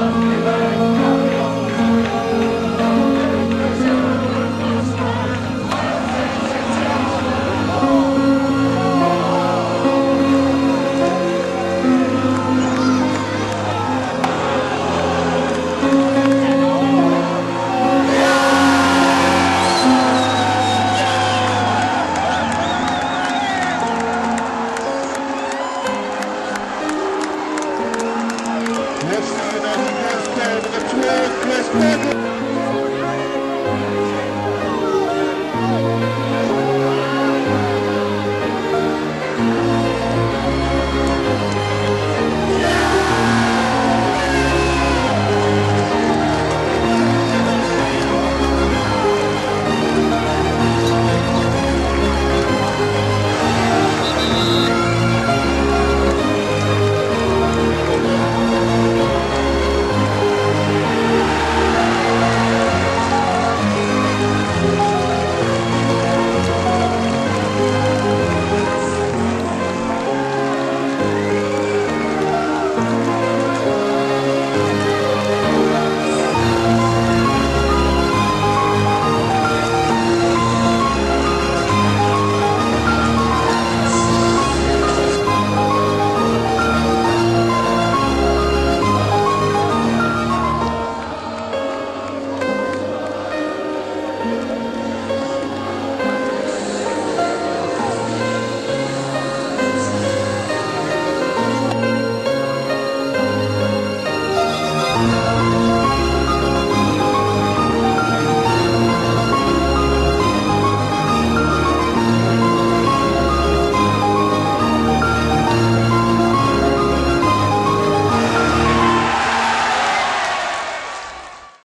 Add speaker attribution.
Speaker 1: love. United